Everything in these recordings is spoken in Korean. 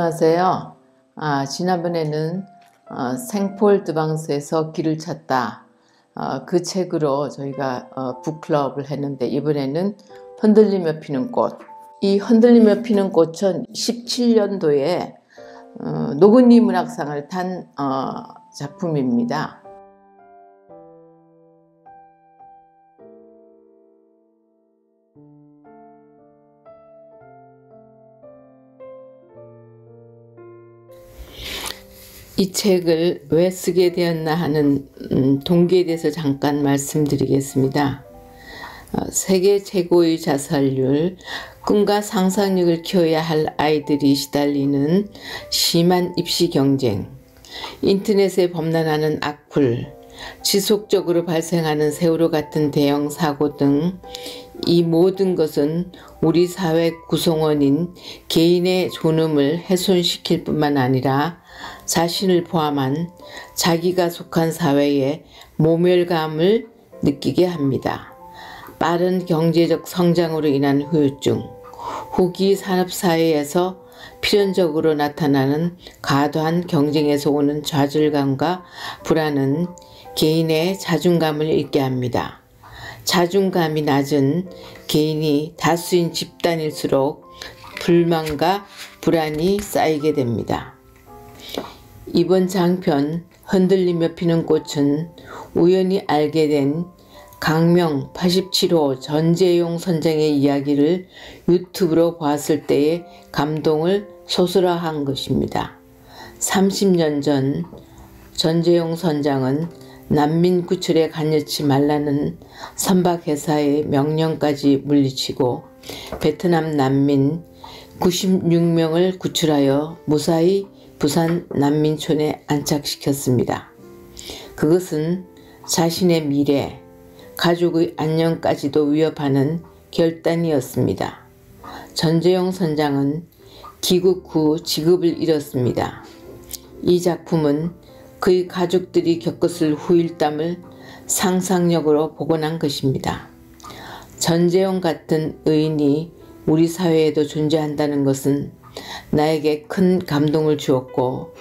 안녕하세요. 아, 지난번에는 어, 생폴 드방스에서 길을 찾다 어, 그 책으로 저희가 어, 북클럽을 했는데 이번에는 흔들리며 피는 꽃. 이 흔들리며 피는 꽃은 17년도에 어, 노근리 문학상을 탄 어, 작품입니다. 이 책을 왜 쓰게 되었나 하는 음, 동기에 대해서 잠깐 말씀드리겠습니다. 어, 세계 최고의 자살률, 꿈과 상상력을 키워야 할 아이들이 시달리는 심한 입시 경쟁, 인터넷에 범람하는 악플, 지속적으로 발생하는 세월호 같은 대형 사고 등 이 모든 것은 우리 사회 구성원인 개인의 존엄을 훼손시킬 뿐만 아니라 자신을 포함한 자기가 속한 사회에 모멸감을 느끼게 합니다. 빠른 경제적 성장으로 인한 후유증, 후기 산업사회에서 필연적으로 나타나는 과도한 경쟁에서 오는 좌절감과 불안은 개인의 자존감을 잃게 합니다. 자존감이 낮은 개인이 다수인 집단일수록 불만과 불안이 쌓이게 됩니다. 이번 장편 흔들리며 피는 꽃은 우연히 알게 된 강명 87호 전재용 선장의 이야기를 유튜브로 봤을 때의 감동을 소설화한 것입니다. 30년 전 전재용 선장은 난민 구출에 간여치 말라는 선박회사의 명령까지 물리치고 베트남 난민 96명을 구출하여 무사히 부산 난민촌에 안착시켰습니다. 그것은 자신의 미래, 가족의 안녕까지도 위협하는 결단이었습니다. 전재용 선장은 귀국 후 직업을 잃었습니다. 이 작품은 그의 가족들이 겪었을 후일담을 상상력으로 복원한 것입니다. 전재용 같은 의인이 우리 사회에도 존재한다는 것은 나에게 큰 감동을 주었고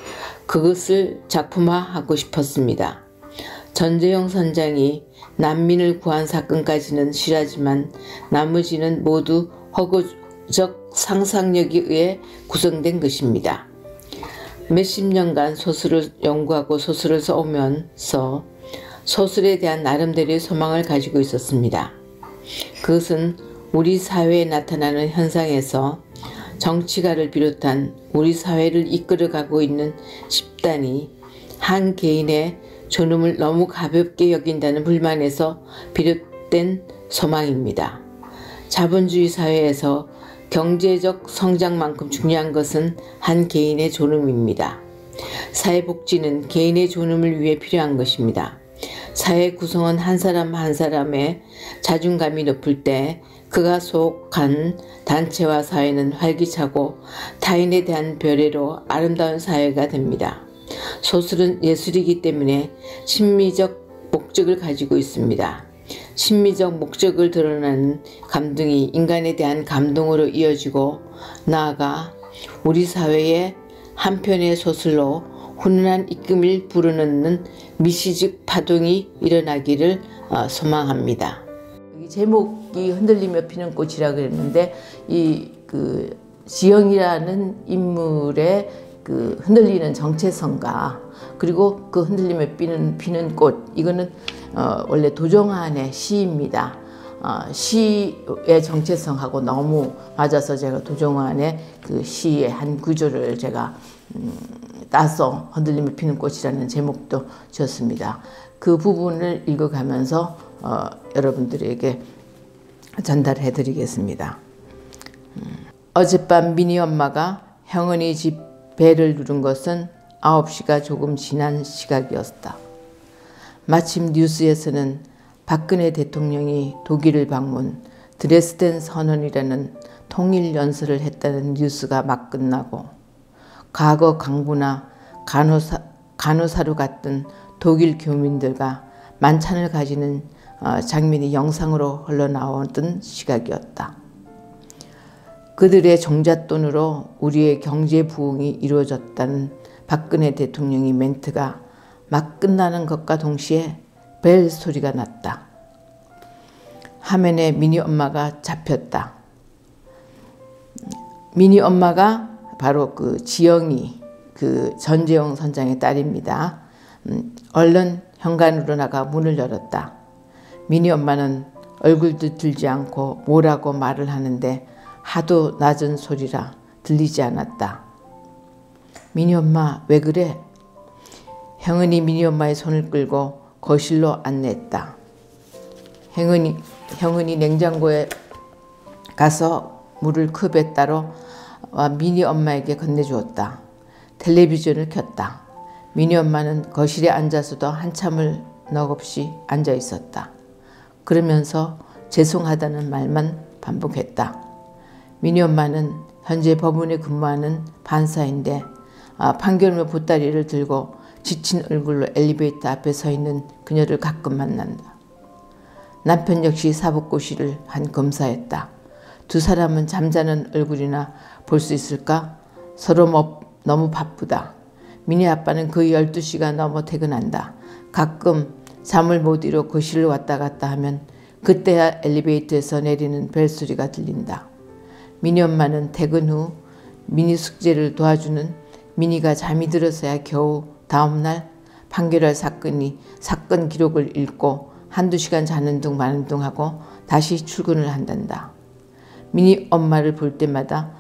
그것을 작품화하고 싶었습니다. 전재용 선장이 난민을 구한 사건까지는 실하지만 나머지는 모두 허구적 상상력에 의해 구성된 것입니다. 몇십 년간 소설을 연구하고 소설을 써오면서 소설에 대한 나름대로의 소망을 가지고 있었습니다. 그것은 우리 사회에 나타나는 현상에서 정치가를 비롯한 우리 사회를 이끌어가고 있는 집단이 한 개인의 존엄을 너무 가볍게 여긴다는 불만에서 비롯된 소망입니다. 자본주의 사회에서 경제적 성장만큼 중요한 것은 한 개인의 존엄입니다. 사회복지는 개인의 존엄을 위해 필요한 것입니다. 사회 구성원 한 사람 한 사람의 자존감이 높을 때 그가 속한 단체와 사회는 활기차고 타인에 대한 별애로 아름다운 사회가 됩니다. 소설은 예술이기 때문에 심미적 목적을 가지고 있습니다. 심미적 목적을 드러나는 감동이 인간에 대한 감동으로 이어지고 나아가 우리 사회의 한편의 소설로 훈훈한 입금을 불어넣는 미시적 파동이 일어나기를 어, 소망합니다. 제목 이 흔들리며 피는 꽃이라 그랬는데 이 그 지영이라는 인물의 그 흔들리는 정체성과 그리고 그 흔들리며 피는 피는 꽃 이거는 어 원래 도정환의 시입니다. 어 시의 정체성하고 너무 맞아서 제가 도정환의 그 시의 한 구조를 제가 음 따서 흔들리며 피는 꽃이라는 제목도 지었습니다. 그 부분을 읽어가면서 어, 여러분들에게 전달해 드리겠습니다. 음, 어젯밤 미니 엄마가 형은이 집 배를 누른 것은 9시가 조금 지난 시각이었다. 마침 뉴스에서는 박근혜 대통령이 독일을 방문, 드레스덴 선언이라는 통일 연설을 했다는 뉴스가 막 끝나고 과거 강부나 간호사, 간호사로 갔던 독일 교민들과 만찬을 가지는 어, 장면이 영상으로 흘러나오던 시각이었다. 그들의 종잣돈으로 우리의 경제 부흥이 이루어졌다는 박근혜 대통령의 멘트가 막 끝나는 것과 동시에 벨 소리가 났다. 화면에 미니 엄마가 잡혔다. 미니 엄마가 바로 그 지영이 그 전재용 선장의 딸입니다. 음, 얼른 현관으로 나가 문을 열었다. 미니 엄마는 얼굴도 들지 않고 뭐라고 말을 하는데 하도 낮은 소리라 들리지 않았다. 미니 엄마 왜 그래? 형은이 미니 엄마의 손을 끌고 거실로 안냈다. 형은이, 형은이 냉장고에 가서 물을 컵에 따로 미니 엄마에게 건네주었다. 텔레비전을 켰다. 미니 엄마는 거실에 앉아서도 한참을 넋없이 앉아 있었다. 그러면서 죄송하다는 말만 반복했다. 미니 엄마는 현재 법원에 근무하는 판사인데 아, 판결문 보따리를 들고 지친 얼굴로 엘리베이터 앞에 서 있는 그녀를 가끔 만난다. 남편 역시 사법고시를 한 검사였다. 두 사람은 잠자는 얼굴이나 볼 수 있을까? 서로 뭐, 너무 바쁘다. 미니 아빠는 거의 12시가 넘어 퇴근한다. 가끔 잠을 못 이뤄 거실을 왔다 갔다 하면 그때야 엘리베이터에서 내리는 벨 소리가 들린다. 미니 엄마는 퇴근 후 미니 숙제를 도와주는 미니가 잠이 들어서야 겨우 다음날 판결할 사건이 사건 기록을 읽고 한두 시간 자는 둥 마는 둥 하고 다시 출근을 한단다. 미니 엄마를 볼 때마다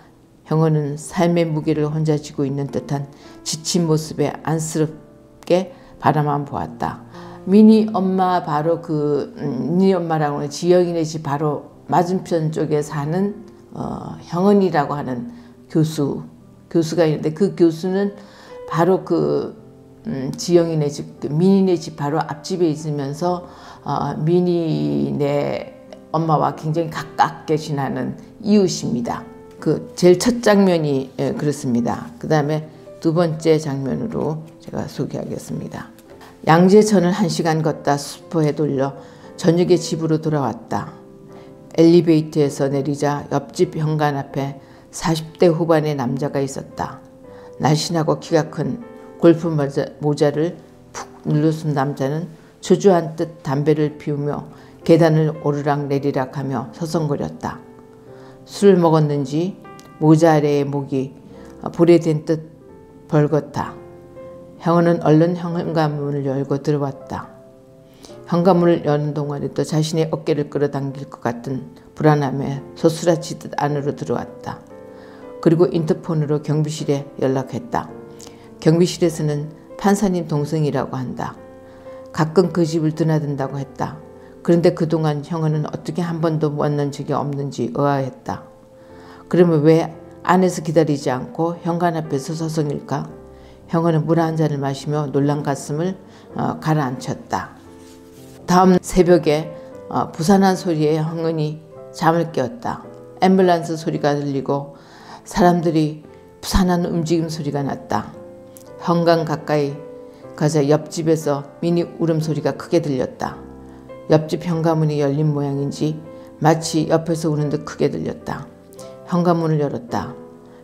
형어는 삶의 무게를 혼자 지고 있는 듯한 지친 모습에 안쓰럽게 바라만 보았다. 미니 엄마 바로 그 음, 미니 엄마라고 하는 지영이네 집 바로 맞은편 쪽에 사는 어, 형은이라고 하는 교수 교수가 있는데 그 교수는 바로 그 음, 지영이네 집 그 미니네 집 바로 앞집에 있으면서 어, 미니네 엄마와 굉장히 가깝게 지나는 이웃입니다. 그 제일 첫 장면이 예, 그렇습니다. 그 다음에 두 번째 장면으로 제가 소개하겠습니다. 양재천을 한 시간 걷다 수포에 돌려 저녁에 집으로 돌아왔다. 엘리베이터에서 내리자 옆집 현관 앞에 40대 후반의 남자가 있었다. 날씬하고 키가 큰 골프 모자 를 푹 눌러쓴 남자는 주주한 듯 담배를 피우며 계단을 오르락 내리락 하며 서성거렸다. 술을 먹었는지 모자 아래의 목이 댄듯 벌겋다. 형은 얼른 현관문을 열고 들어왔다. 현관문을 여는 동안에도 자신의 어깨를 끌어당길 것 같은 불안함에 소스라치듯 안으로 들어왔다. 그리고 인터폰으로 경비실에 연락했다. 경비실에서는 판사님 동생이라고 한다. 가끔 그 집을 드나든다고 했다. 그런데 그동안 형은 어떻게 한 번도 만난 적이 없는지 의아했다. 그러면 왜 안에서 기다리지 않고 현관 앞에서 서성일까? 형은 물한 잔을 마시며 놀란 가슴을 어, 가라앉혔다. 다음 새벽에 어, 부산한 소리에 형은이 잠을 깨었다. 앰뷸런스 소리가 들리고 사람들이 부산한 움직임 소리가 났다. 현관 가까이 가자 옆집에서 미니 울음소리가 크게 들렸다. 옆집 현관문이 열린 모양인지 마치 옆에서 우는 듯 크게 들렸다. 현관문을 열었다.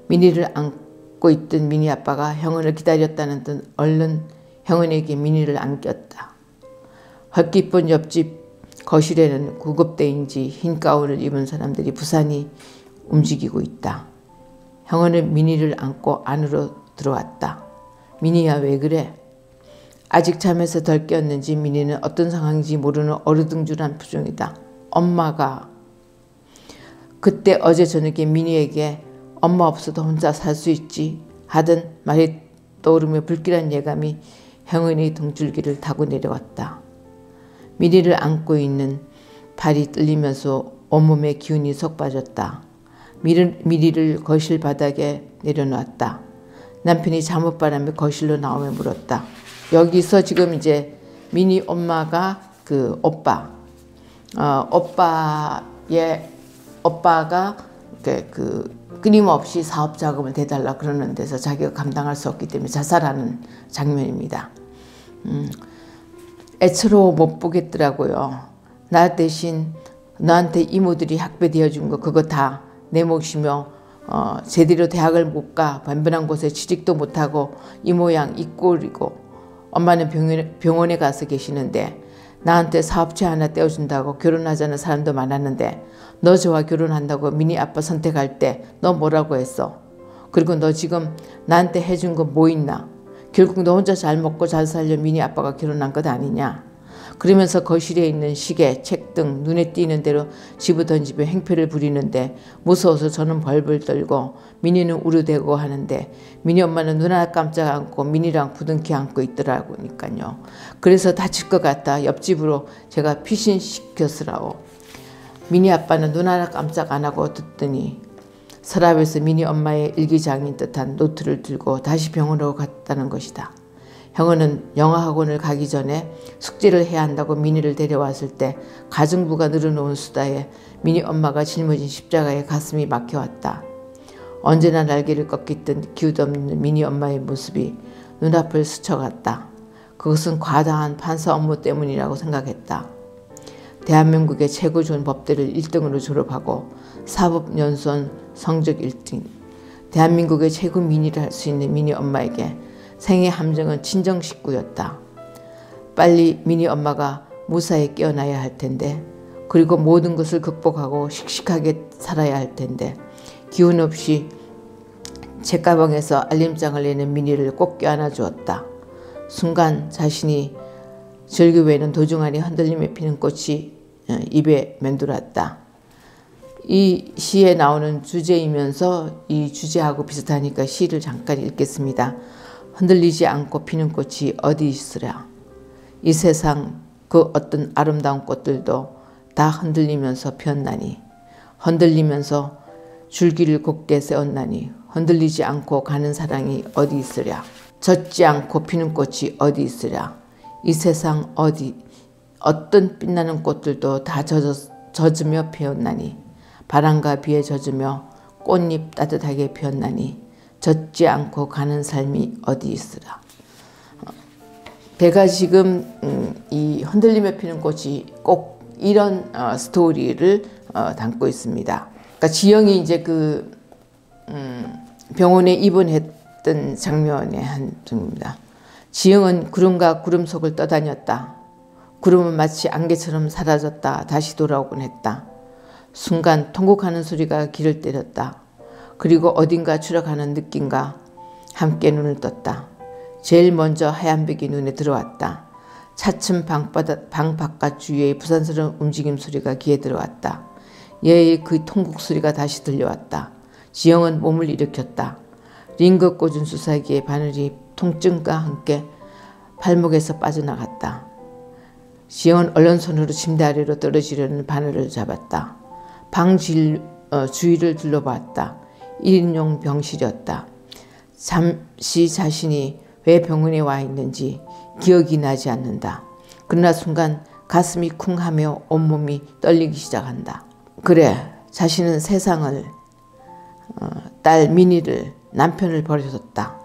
미니를 안고 있던 미니 아빠가 형은을 기다렸다는 듯 얼른 형은에게 미니를 안겼다. 헐기쁜 옆집 거실에는 구급대인지 흰 가운을 입은 사람들이 부산이 움직이고 있다. 형은은 미니를 안고 안으로 들어왔다. 미니야 왜 그래? 아직 잠에서 덜 깨었는지 미니는 어떤 상황인지 모르는 어르둥절한 표정이다. 엄마가 그때 어제 저녁에 미니에게 엄마 없어도 혼자 살 수 있지 하던 말이 떠오르며 불길한 예감이 형은이 등줄기를 타고 내려왔다. 미니를 안고 있는 발이 떨리면서 온몸에 기운이 속 빠졌다. 미리를 거실 바닥에 내려놓았다. 남편이 잠옷 바람에 거실로 나오며 물었다. 여기서 지금 이제 미니 엄마가 그 오빠, 어, 오빠의 오빠가 그, 그 끊임없이 사업 자금을 대달라 그러는 데서 자기가 감당할 수 없기 때문에 자살하는 장면입니다. 음, 애처로 못 보겠더라고요. 나 대신 나한테 이모들이 학비 되어준 거 그거 다 내 몫이며 어, 제대로 대학을 못 가, 반변한 곳에 취직도 못하고 이 모양 이 꼴이고 엄마는 병원에, 병원에 가서 계시는데 나한테 사업체 하나 떼어준다고 결혼하자는 사람도 많았는데 너 저와 결혼한다고 미니 아빠 선택할 때 너 뭐라고 했어? 그리고 너 지금 나한테 해준 거 뭐 있나? 결국 너 혼자 잘 먹고 잘 살려 미니 아빠가 결혼한 것 아니냐? 그러면서 거실에 있는 시계, 책 등 눈에 띄는 대로 집어 던지며 행패를 부리는데 무서워서 저는 벌벌 떨고 미니는 우르대고 하는데 미니 엄마는 눈 하나 깜짝 안고 미니랑 부둥켜 안고 있더라고니까요. 그래서 다칠 것 같다 옆집으로 제가 피신시켰으라오. 미니 아빠는 눈 하나 깜짝 안 하고 듣더니 서랍에서 미니 엄마의 일기장인 듯한 노트를 들고 다시 병원으로 갔다는 것이다. 형은 영어학원을 가기 전에 숙제를 해야 한다고 미니를 데려왔을 때 가정부가 늘어놓은 수다에 미니 엄마가 짊어진 십자가에 가슴이 막혀왔다. 언제나 날개를 꺾이던 기웃없는 미니 엄마의 모습이 눈앞을 스쳐갔다. 그것은 과다한 판사 업무 때문이라고 생각했다. 대한민국의 최고 좋은 법대를 1등으로 졸업하고 사법연수원 성적 1등, 대한민국의 최고 미니를 할 수 있는 미니 엄마에게 생의 함정은 친정 식구였다. 빨리 미니 엄마가 무사히 깨어나야 할 텐데 그리고 모든 것을 극복하고 씩씩하게 살아야 할 텐데 기운 없이 책가방에서 알림장을 내는 미니를 꼭 껴안아 주었다. 순간 자신이 절규에는 도중 안에 흔들림에 피는 꽃이 어, 입에 맴돌았다. 이 시에 나오는 주제이면서 이 주제하고 비슷하니까 시를 잠깐 읽겠습니다. 흔들리지 않고 피는 꽃이 어디 있으랴. 이 세상 그 어떤 아름다운 꽃들도 다 흔들리면서 피었나니 흔들리면서 줄기를 곱게 세웠나니 흔들리지 않고 가는 사랑이 어디 있으랴. 젖지 않고 피는 꽃이 어디 있으랴. 이 세상 어디 어떤 빛나는 꽃들도 다 젖어, 젖으며 피었나니 바람과 비에 젖으며 꽃잎 따뜻하게 피었나니 젖지 않고 가는 삶이 어디 있으라. 배가 지금 음, 이 흔들림에 피는 꽃이 꼭 이런 어, 스토리를 어, 담고 있습니다. 그러니까 지영이 이제 그 음, 병원에 입원했던 장면의 한 중입니다. 지영은 구름과 구름 속을 떠다녔다. 구름은 마치 안개처럼 사라졌다. 다시 돌아오곤 했다. 순간 통곡하는 소리가 귀를 때렸다. 그리고 어딘가 추락하는 느낌과 함께 눈을 떴다. 제일 먼저 하얀 벽이 눈에 들어왔다. 차츰 방바닥, 방 바깥 주위의 부산스러운 움직임 소리가 귀에 들어왔다. 얘의 그 통곡 소리가 다시 들려왔다. 지영은 몸을 일으켰다. 링거 꽂은 수사기의 바늘이 통증과 함께 발목에서 빠져나갔다. 지영은 얼른 손으로 침대 아래로 떨어지려는 바늘을 잡았다. 방 질, 어, 주위를 둘러봤다. 1인용 병실이었다. 잠시 자신이 왜 병원에 와 있는지 기억이 나지 않는다. 그러나 순간 가슴이 쿵 하며 온몸이 떨리기 시작한다. 그래, 자신은 세상을, 어, 딸 미니를, 남편을 버려뒀다.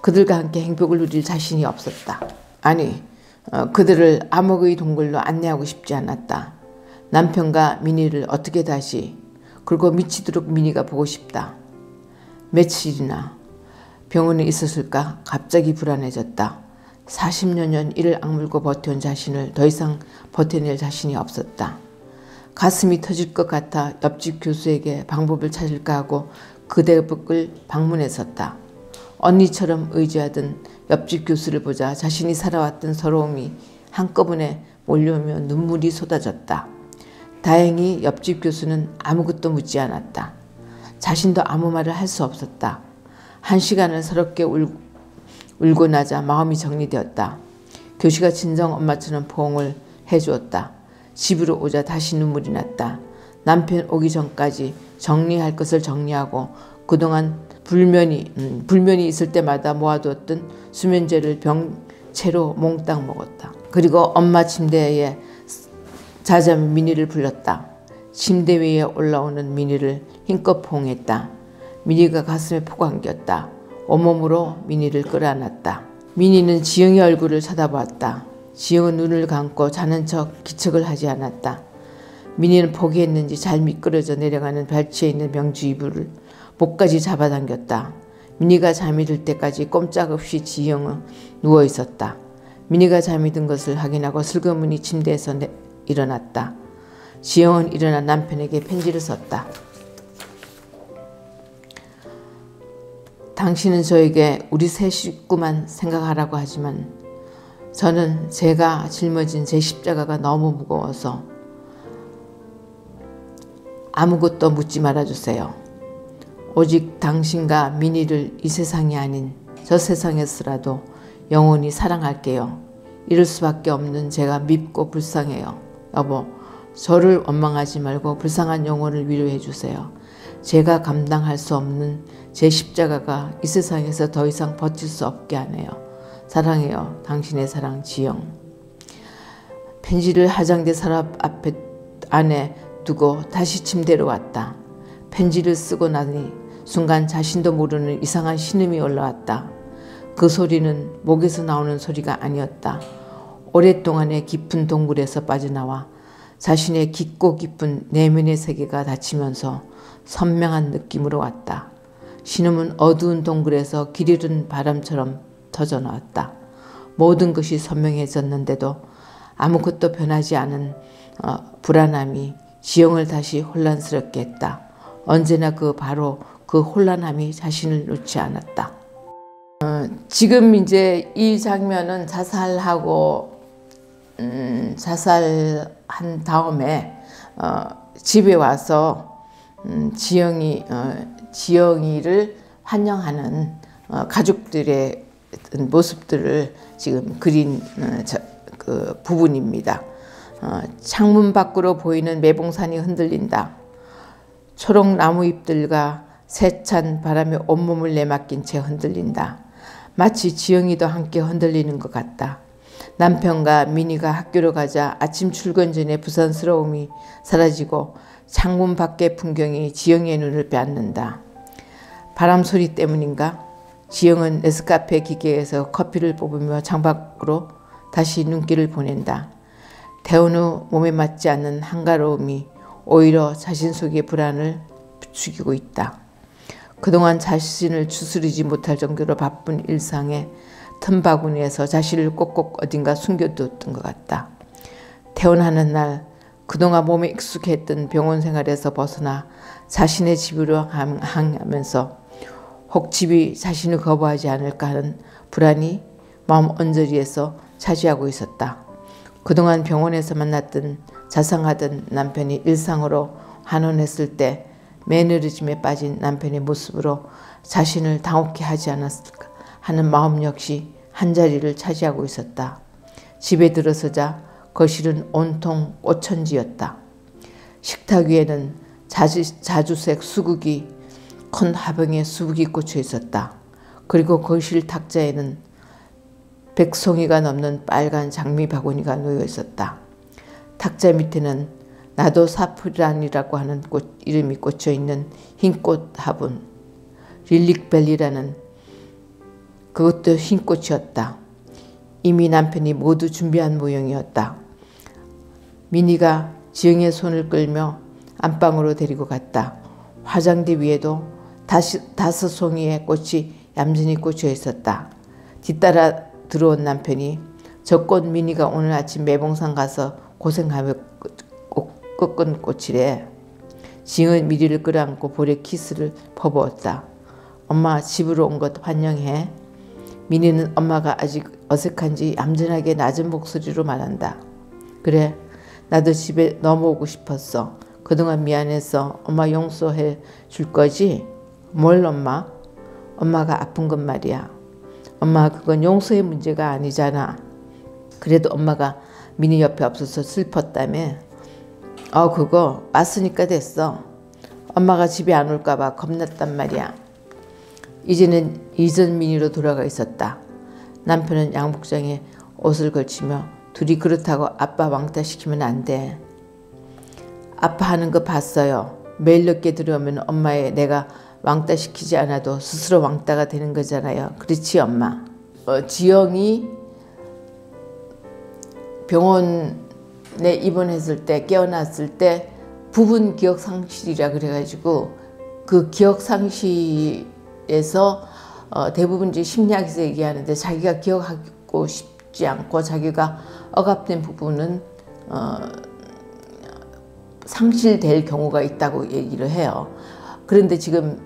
그들과 함께 행복을 누릴 자신이 없었다. 아니, 어, 그들을 암흑의 동굴로 안내하고 싶지 않았다. 남편과 미니를 어떻게 다시, 그리고 미치도록 미니가 보고 싶다. 며칠이나 병원에 있었을까 갑자기 불안해졌다. 40여 년 이를 악물고 버텨온 자신을 더 이상 버텨낼 자신이 없었다. 가슴이 터질 것 같아 옆집 교수에게 방법을 찾을까 하고 그대북을 방문했었다. 언니처럼 의지하던 옆집 교수를 보자 자신이 살아왔던 서러움이 한꺼번에 몰려오며 눈물이 쏟아졌다. 다행히 옆집 교수는 아무것도 묻지 않았다. 자신도 아무 말을 할 수 없었다. 한 시간을 서럽게 울, 울고 나자 마음이 정리되었다. 교시가 진정 엄마처럼 포옹을 해주었다. 집으로 오자 다시 눈물이 났다. 남편 오기 전까지 정리할 것을 정리하고 그동안 불면이 음, 불면이 있을 때마다 모아두었던 수면제를 병채로 몽땅 먹었다. 그리고 엄마 침대에 자자면 미니를 불렀다. 침대 위에 올라오는 미니를 힘껏 포옹했다. 미니가 가슴에 폭 안겼다. 온몸으로 미니를 끌어안았다. 미니는 지영의 얼굴을 쳐다보았다. 지영은 눈을 감고 자는 척 기척을 하지 않았다. 미니는 포기했는지 잘 미끄러져 내려가는 발치에 있는 명주 이불을 목까지 잡아당겼다. 미니가 잠이 들 때까지 꼼짝없이 지영은 누워 있었다. 미니가 잠이 든 것을 확인하고 슬그머니 침대에서 내, 일어났다. 지영은 일어나 남편에게 편지를 썼다. 당신은 저에게 우리 세 식구만 생각하라고 하지만 저는 제가 짊어진 제 십자가가 너무 무거워서 아무것도 묻지 말아주세요. 오직 당신과 미니를 이 세상이 아닌 저 세상에서라도 영원히 사랑할게요. 이럴 수밖에 없는 제가 밉고 불쌍해요. 여보, 저를 원망하지 말고 불쌍한 영혼을 위로해 주세요. 제가 감당할 수 없는 제 십자가가 이 세상에서 더 이상 버틸 수 없게 하네요. 사랑해요. 당신의 사랑 지영. 편지를 화장대 서랍 앞에 안에 두고 다시 침대로 왔다. 편지를 쓰고 나니 순간 자신도 모르는 이상한 신음이 올라왔다. 그 소리는 목에서 나오는 소리가 아니었다. 오랫동안의 깊은 동굴에서 빠져나와 자신의 깊고 깊은 내면의 세계가 닫히면서 선명한 느낌으로 왔다. 신음은 어두운 동굴에서 길 잃은 바람처럼 터져 나왔다. 모든 것이 선명해졌는데도 아무것도 변하지 않은 어, 불안함이 지영을 다시 혼란스럽게 했다. 언제나 그 바로 그 혼란함이 자신을 놓지 않았다. 어, 지금 이제 이 장면은 자살하고 음, 자살한 다음에 어, 집에 와서 음, 지영이 어, 지영이를 환영하는 어, 가족들의 모습들을 지금 그린 어, 저, 그 부분입니다. 어, 창문 밖으로 보이는 매봉산이 흔들린다. 초록 나무 잎들과 세찬 바람에 온몸을 내맡긴 채 흔들린다. 마치 지영이도 함께 흔들리는 것 같다. 남편과 미니가 학교로 가자 아침 출근 전에 부산스러움이 사라지고 창문 밖의 풍경이 지영의 눈을 빼앗는다. 바람 소리 때문인가? 지영은 네스카페 기계에서 커피를 뽑으며 창밖으로 다시 눈길을 보낸다. 태운 후 몸에 맞지 않는 한가로움이 오히려 자신 속의 불안을 부추기고 있다. 그동안 자신을 추스리지 못할 정도로 바쁜 일상에 틈바구니에서 자신을 꼭꼭 어딘가 숨겨두었던 것 같다. 태어나는 날 그동안 몸에 익숙했던 병원 생활에서 벗어나 자신의 집으로 향하면서 혹 집이 자신을 거부하지 않을까 하는 불안이 마음 언저리에서 차지하고 있었다. 그동안 병원에서 만났던 자상하던 남편이 일상으로 환원했을 때 매너리즘에 빠진 남편의 모습으로 자신을 당혹해 하지 않았을까 하는 마음 역시 한자리를 차지하고 있었다. 집에 들어서자 거실은 온통 꽃천지였다. 식탁 위에는 자주, 자주 색 수국이 큰 화병에 수국이 꽂혀 있었다. 그리고 거실 탁자에는 백송이가 넘는 빨간 장미 바구니가 놓여 있었다. 탁자 밑에는 나도 사프란이라고 하는 꽃 이름이 꽂혀 있는 흰 꽃 화분 릴릭벨리라는 그것도 흰 꽃이었다. 이미 남편이 모두 준비한 모형이었다. 미니가 지영의 손을 끌며 안방으로 데리고 갔다. 화장대 위에도 다시, 다섯 송이의 꽃이 얌전히 꽂혀 있었다. 뒤따라 들어온 남편이 저 꽃 미니가 오늘 아침 매봉산 가서 고생하며 꺾은 꽃이래. 지은 미리를 끌어안고 볼에 키스를 퍼부었다. 엄마 집으로 온 것 환영해. 미니는 엄마가 아직 어색한지 얌전하게 낮은 목소리로 말한다. 그래, 나도 집에 넘어오고 싶었어. 그동안 미안해서 엄마 용서해 줄 거지? 뭘 엄마? 엄마가 아픈 건 말이야. 엄마 그건 용서의 문제가 아니잖아. 그래도 엄마가 미니 옆에 없어서 슬펐다며. 어 그거 왔으니까 됐어. 엄마가 집에 안 올까봐 겁났단 말이야. 이제는 이전 미니로 돌아가 있었다. 남편은 양복장에 옷을 걸치며 둘이 그렇다고 아빠 왕따 시키면 안 돼. 아빠 하는 거 봤어요. 매일 늦게 들어오면 엄마의 내가 왕따 시키지 않아도 스스로 왕따가 되는 거잖아요. 그렇지 엄마. 어, 지영이 병원에 입원했을 때 깨어났을 때 부분 기억 상실이라 그래가지고 그 기억 상실 에서 어, 대부분 이제 심리학에서 얘기하는데 자기가 기억하고 싶지 않고 자기가 억압된 부분은 어, 상실될 경우가 있다고 얘기를 해요. 그런데 지금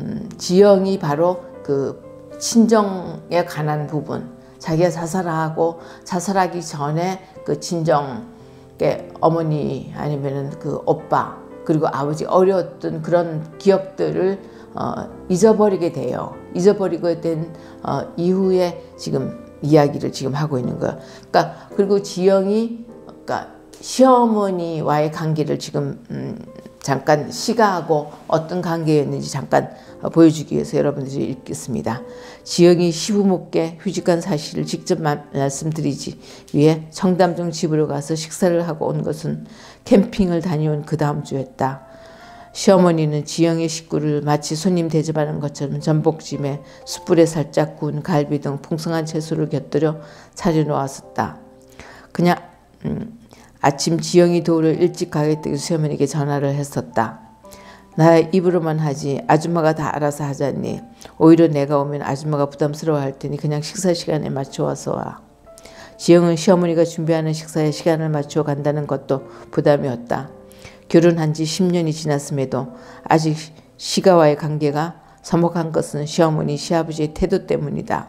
음, 지영이 바로 그 친정에 관한 부분, 자기가 자살하고 자살하기 전에 그 친정의 어머니 아니면은 그 오빠 그리고 아버지 어려웠던 그런 기억들을 어, 잊어버리게 돼요. 잊어버리게 된 어, 이후에 지금 이야기를 지금 하고 있는 거예요. 그러니까 그리고 지영이 그러니까 시어머니와의 관계를 지금 음, 잠깐 시가하고 어떤 관계였는지 잠깐 보여주기 위해서 여러분들이 읽겠습니다. 지영이 시부모께 휴직한 사실을 직접 말씀드리지 위해 청담동 집으로 가서 식사를 하고 온 것은 캠핑을 다녀온 그 다음 주였다. 시어머니는 지영의 식구를 마치 손님 대접하는 것처럼 전복찜에 숯불에 살짝 구운 갈비 등 풍성한 채소를 곁들여 차려놓았었다. 그냥 음, 아침 지영이 도우를 일찍 가겠다고 시어머니에게 전화를 했었다. 나 입으로만 하지 아줌마가 다 알아서 하자니 오히려 내가 오면 아줌마가 부담스러워할 테니 그냥 식사 시간에 맞춰 와서 와. 지영은 시어머니가 준비하는 식사에 시간을 맞춰 간다는 것도 부담이었다. 결혼한 지 10년이 지났음에도 아직 시가와의 관계가 서먹한 것은 시어머니, 시아버지의 태도 때문이다.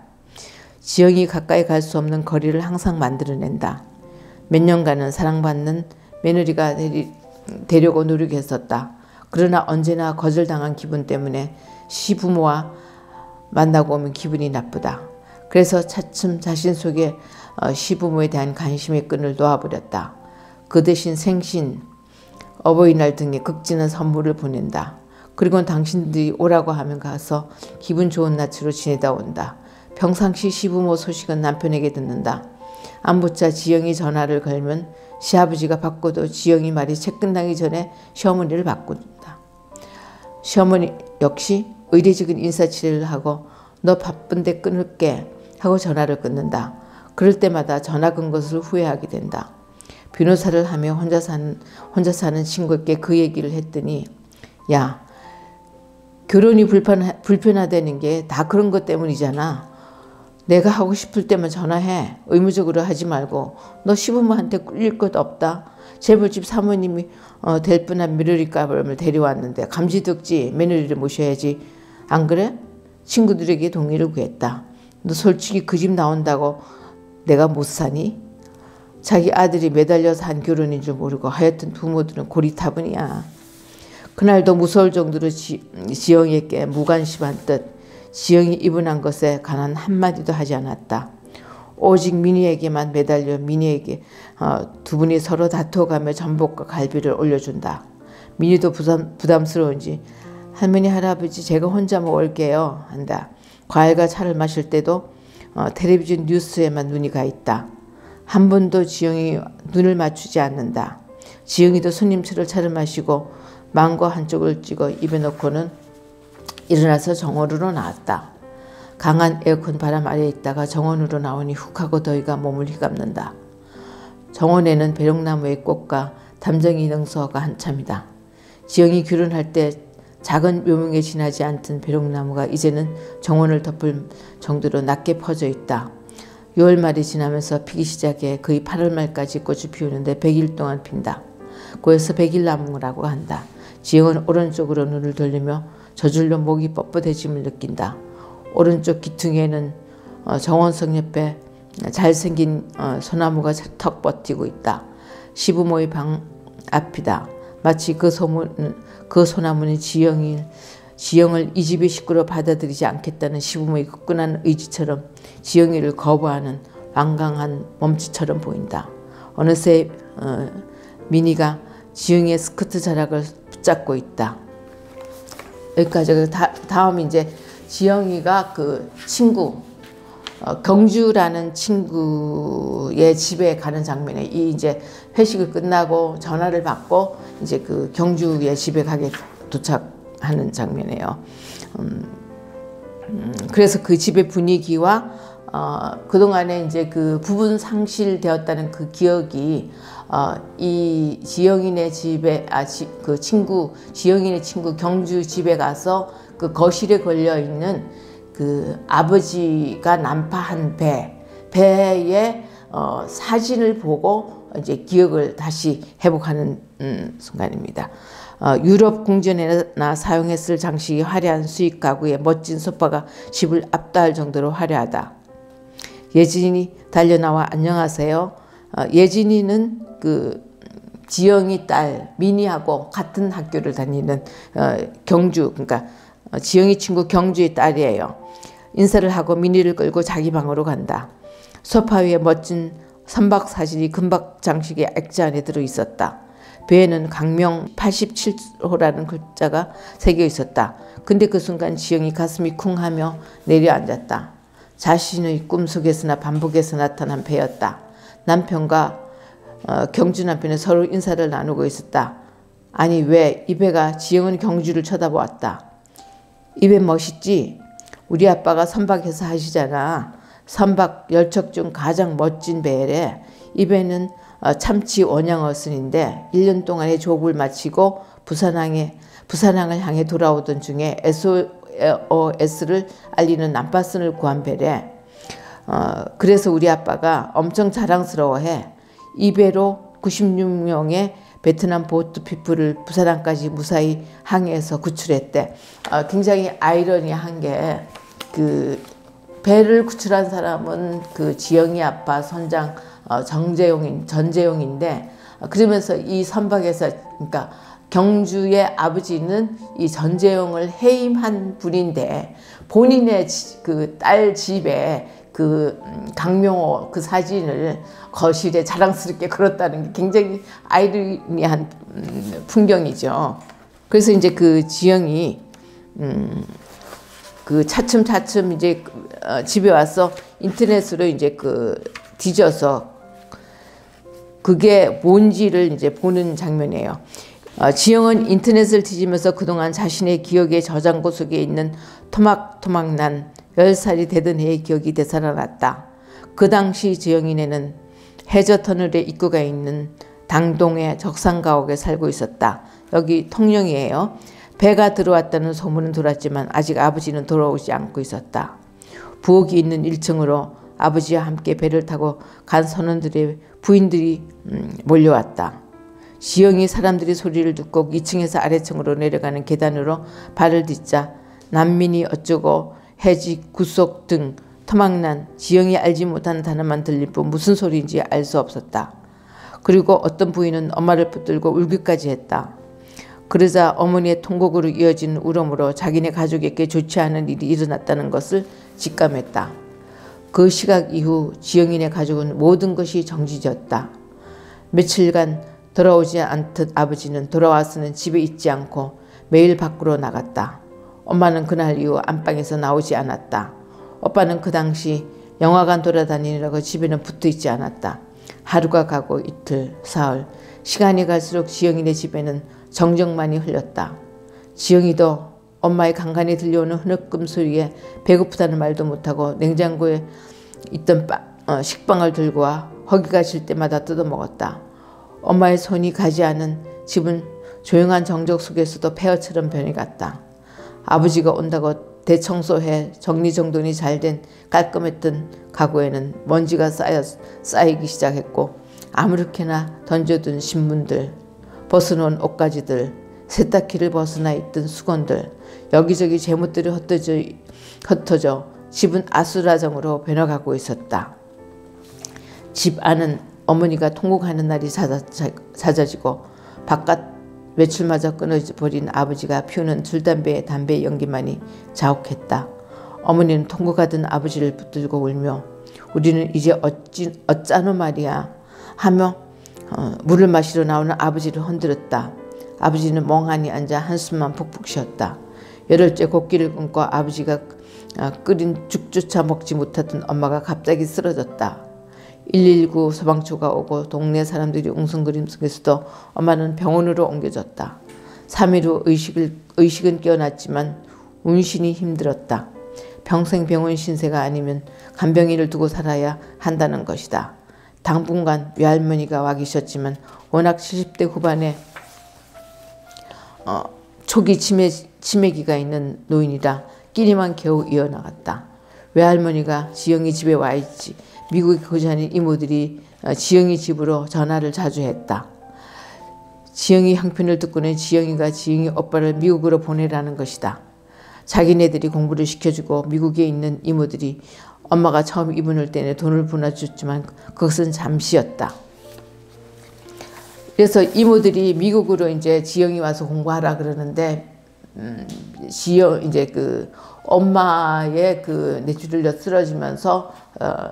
지영이 가까이 갈 수 없는 거리를 항상 만들어낸다. 몇 년간은 사랑받는 며느리가 되리, 되려고 노력했었다. 그러나 언제나 거절당한 기분 때문에 시부모와 만나고 오면 기분이 나쁘다. 그래서 차츰 자신 속에 어, 시부모에 대한 관심의 끈을 놓아버렸다. 그 대신 생신, 어버이날 등의 극진한 선물을 보낸다. 그리고 당신들이 오라고 하면 가서 기분 좋은 낯으로 지내다 온다. 평상시 시부모 소식은 남편에게 듣는다. 안부차 지영이 전화를 걸면 시아버지가 바꿔도 지영이 말이 채 끝나기 전에 시어머니를 바꾼다. 시어머니 역시 의례적인 인사치레를 하고 너 바쁜데 끊을게 하고 전화를 끊는다. 그럴 때마다 전화 건 것을 후회하게 된다. 변호사를 하며 혼자 사는 혼자 사는 친구에게 그 얘기를 했더니 야 결혼이 불편 불편하다는 게 다 그런 것 때문이잖아. 내가 하고 싶을 때만 전화해. 의무적으로 하지 말고. 너 시부모한테 꿀릴 것 없다. 재벌집 사모님이 어, 될 뻔한 며느리감을 데려왔는데 감지덕지 며느리를 모셔야지. 안 그래? 친구들에게 동의를 구했다. 너 솔직히 그 집 나온다고 내가 못 사니? 자기 아들이 매달려서 한 결혼인 줄 모르고 하여튼 부모들은 고리타분이야. 그날도 무서울 정도로 지, 지영에게 무관심한 듯 지영이 입은한 것에 관한 한마디도 하지 않았다. 오직 민희에게만 매달려 민희에게 어, 두 분이 서로 다투어가며 전복과 갈비를 올려준다. 민희도 부담, 부담스러운지 할머니 할아버지 제가 혼자 먹을게요 한다. 과일과 차를 마실 때도 어, 텔레비전 뉴스에만 눈이 가 있다. 한 번도 지영이 눈을 맞추지 않는다. 지영이도 손님처럼 차를 마시고 망고 한쪽을 찍어 입에 넣고는 일어나서 정원으로 나왔다. 강한 에어컨 바람 아래 있다가 정원으로 나오니 훅 하고 더위가 몸을 휘감는다. 정원에는 배롱나무의 꽃과 담정이 능서가 한참이다. 지영이 결혼할 때 작은 묘명에 지나지 않던 배롱나무가 이제는 정원을 덮을 정도로 낮게 퍼져 있다. 6월 말이 지나면서 피기 시작해 거의 8월 말까지 꽃이 피우는데 100일 동안 핀다. 고에서 백일나무라고 한다. 지영은 오른쪽으로 눈을 돌리며 저절로 목이 뻣뻣해짐을 느낀다. 오른쪽 귀퉁이에는 어, 정원석 옆에 잘생긴 어, 소나무가 턱 뻗히고 있다. 시부모의 방 앞이다. 마치 그 소문, 그 소나무는 지영이 지영을 이 집의 식구로 받아들이지 않겠다는 시부모의 끈끈한 의지처럼 지영이를 거부하는 완강한 몸짓처럼 보인다. 어느새 어, 미니가 지영이의 스커트 자락을 붙잡고 있다. 여기까지 다, 다음 이제 지영이가 그 친구 어, 경주라는 친구의 집에 가는 장면에 이 이제 회식을 끝나고 전화를 받고 이제 그 경주의 집에 가게 도착하는 장면이에요. 음, 음, 그래서 그 집의 분위기와 어, 그동안에 이제 그 부분 상실되었다는 그 기억이 어, 이 지영인의 집에 아 그 친구 지영인의 친구 경주 집에 가서 그 거실에 걸려 있는 그 아버지가 난파한 배 배의 어, 사진을 보고 이제 기억을 다시 회복하는 음, 순간입니다. 어, 유럽 궁전에나 사용했을 장식이 화려한 수익 가구에 멋진 소파가 집을 압도할 정도로 화려하다. 예진이 달려나와 안녕하세요. 어, 예진이는 그 지영이 딸 미니하고 같은 학교를 다니는 어, 경주 그러니까 어, 지영이 친구 경주의 딸이에요. 인사를 하고 미니를 끌고 자기 방으로 간다. 소파 위에 멋진 선박 사진이 금박 장식의 액자 안에 들어 있었다. 배에는 강명 87호라는 글자가 새겨 있었다. 근데 그 순간 지영이 가슴이 쿵하며 내려앉았다. 자신의 꿈속에서나 반복해서 나타난 배였다. 남편과 어, 경주 남편은 서로 인사를 나누고 있었다. 아니 왜 이 배가 지영은 경주를 쳐다보았다. 이배 멋있지? 우리 아빠가 선박에서 하시잖아. 선박 열척 중 가장 멋진. 이 배는 어, 참치 원양어선인데 1년 동안의 조업을 마치고 부산항에 부산항을 향해 돌아오던 중에 SOS를 알리는 난파선을 구한 배래. 어, 그래서 우리 아빠가 엄청 자랑스러워해. 이 배로 96명의 베트남 보트 피플을 부산항까지 무사히 항해해서 구출했대. 어, 굉장히 아이러니한 게 그 배를 구출한 사람은 그 지영이 아빠 선장 어, 정재용인 전재용인데 어, 그러면서 이 선박에서 그러니까 경주의 아버지는 이 전재용을 해임한 분인데 본인의 그 딸 집에 그 음, 강명호 그 사진을 거실에 자랑스럽게 걸었다는 게 굉장히 아이러니한 음, 풍경이죠. 그래서 이제 그 지영이 음, 그 차츰차츰 이제 어, 집에 와서 인터넷으로 이제 그 뒤져서 그게 뭔지를 이제 보는 장면이에요. 어, 지영은 인터넷을 뒤지면서 그동안 자신의 기억의 저장고 속에 있는 토막토막난 10살이 되던 해의 기억이 되살아났다. 그 당시 지영이네는 해저 터널의 입구가 있는 당동의 적산가옥에 살고 있었다. 여기 통영이에요. 배가 들어왔다는 소문은 돌았지만 아직 아버지는 돌아오지 않고 있었다. 부엌이 있는 1층으로 아버지와 함께 배를 타고 간 선원들의 부인들이 음, 몰려왔다. 지영이 사람들이 소리를 듣고 2층에서 아래층으로 내려가는 계단으로 발을 딛자 난민이 어쩌고 해지 구속 등 토막난 지영이 알지 못하는 단어만 들릴 뿐 무슨 소리인지 알 수 없었다. 그리고 어떤 부인은 엄마를 붙들고 울기까지 했다. 그러자 어머니의 통곡으로 이어진 울음으로 자기네 가족에게 좋지 않은 일이 일어났다는 것을 직감했다. 그 시각 이후 지영이네 가족은 모든 것이 정지되었다. 며칠간 돌아오지 않듯 아버지는 돌아와서는 집에 있지 않고 매일 밖으로 나갔다. 엄마는 그날 이후 안방에서 나오지 않았다. 오빠는 그 당시 영화관 돌아다니느라고 집에는 붙어 있지 않았다. 하루가 가고 이틀, 사흘, 시간이 갈수록 지영이네 집에는 정적만이 흘렸다. 지영이도 엄마의 간간히 들려오는 흐느낌 소리에 배고프다는 말도 못하고 냉장고에 있던 빠, 어, 식빵을 들고 와 허기가 질 때마다 뜯어먹었다. 엄마의 손이 가지 않은 집은 조용한 정적 속에서도 폐허처럼 변해갔다. 아버지가 온다고 대청소해 정리정돈이 잘 된 깔끔했던 가구에는 먼지가 쌓여, 쌓이기 시작했고 아무렇게나 던져둔 신문들, 벗어놓은 옷가지들, 세탁기를 벗어나 있던 수건들, 여기저기 제못들이 흩어져, 흩어져 집은 아수라장으로 변해가고 있었다. 집 안은 어머니가 통곡하는 날이 잦아지고 바깥 외출마저 끊어버린 아버지가 피우는 줄담배의 담배 연기만이 자욱했다. 어머니는 통곡하던 아버지를 붙들고 울며 우리는 이제 어찌, 어짜노 말이야 하며 어, 물을 마시러 나오는 아버지를 흔들었다. 아버지는 멍하니 앉아 한숨만 푹푹 쉬었다. 열흘째 곡기를 끊고 아버지가 어, 끓인 죽조차 먹지 못하던 엄마가 갑자기 쓰러졌다. 119 소방초가 오고 동네 사람들이 웅성거림 속에서도 엄마는 병원으로 옮겨졌다. 3일 후 의식을, 의식은 깨어났지만 운신이 힘들었다. 평생 병원 신세가 아니면 간병인을 두고 살아야 한다는 것이다. 당분간 외할머니가 와 계셨지만 워낙 70대 후반에 어, 초기 치매, 치매기가 있는 노인이라 끼리만 겨우 이어나갔다. 외할머니가 지영이 집에 와 있지. 미국에 거주하는 이모들이 어, 지영이 집으로 전화를 자주 했다. 지영이 형편을 듣고는 지영이가 지영이 오빠를 미국으로 보내라는 것이다. 자기네들이 공부를 시켜주고 미국에 있는 이모들이 엄마가 처음 입원할 때는 돈을 보내줬지만 그것은 잠시였다. 그래서 이모들이 미국으로 이제 지영이 와서 공부하라 그러는데 음, 지영 이제 그 엄마의 그 뇌출혈로 쓰러지면서 어,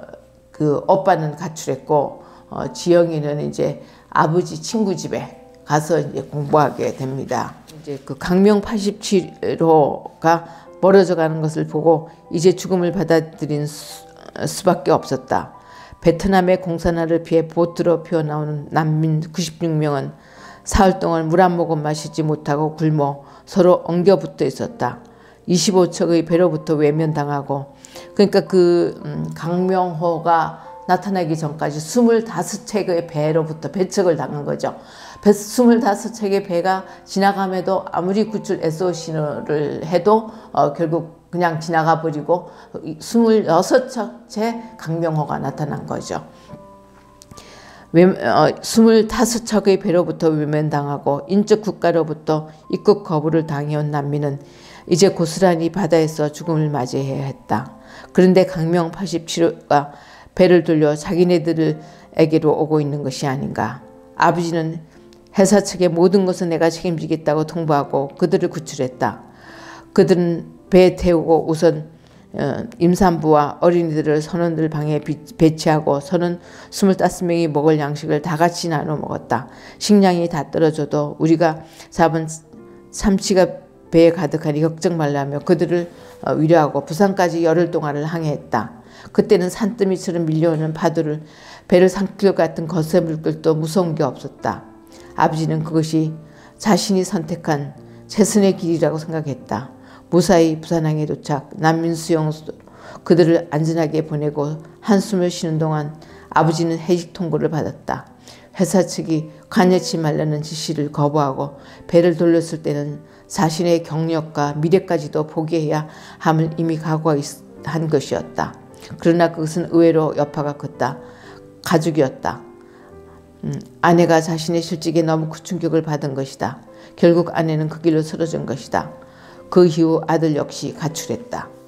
그 오빠는 가출했고 어, 지영이는 이제 아버지 친구 집에 가서 이제 공부하게 됩니다. 이제 그 강명 87호가 멀어져 가는 것을 보고 이제 죽음을 받아들인 수, 수밖에 없었다. 베트남의 공산화를 피해 보트로 피어 나오는 난민 96명은 사흘 동안 물 한 모금 마시지 못하고 굶어 서로 엉겨붙어 있었다. 25척의 배로부터 외면당하고 그러니까 그 음, 강명호가 나타나기 전까지 25척의 배로부터 배척을 당한 거죠. 25척의 배가 지나감에도 아무리 구출 SOC를 해도 어, 결국 그냥 지나가 버리고 26척의 강명호가 나타난 거죠. 외, 어, 25척의 배로부터 외면당하고 인적 국가로부터 입국 거부를 당해온 난민은 이제 고스란히 바다에서 죽음을 맞이해야 했다. 그런데 강명 87호가 배를 돌려 자기네들에게로 오고 있는 것이 아닌가. 아버지는 회사 측의 모든 것은 내가 책임지겠다고 통보하고 그들을 구출했다. 그들은 배 태우고 우선 어, 임산부와 어린이들을 선원들 방에 배치하고 선원 25명이 먹을 양식을 다 같이 나눠 먹었다. 식량이 다 떨어져도 우리가 잡은 삼치가 배에 가득하니 걱정 말라며 그들을 어, 위로하고 부산까지 열흘 동안을 항해했다. 그때는 산더미처럼 밀려오는 파도를 배를 삼킬 것 같은 거센 물결도 무서운 게 없었다. 아버지는 그것이 자신이 선택한 최선의 길이라고 생각했다. 무사히 부산항에 도착, 난민 수용소 그들을 안전하게 보내고 한숨을 쉬는 동안 아버지는 해직 통보를 받았다. 회사 측이 관여치 말라는 지시를 거부하고 배를 돌렸을 때는 자신의 경력과 미래까지도 포기해야 함을 이미 각오한 것이었다. 그러나 그것은 의외로 여파가 컸다. 가족이었다. 음, 아내가 자신의 실직에 너무 큰 충격을 받은 것이다. 결국 아내는 그 길로 쓰러진 것이다. 그 이후 아들 역시 가출했다.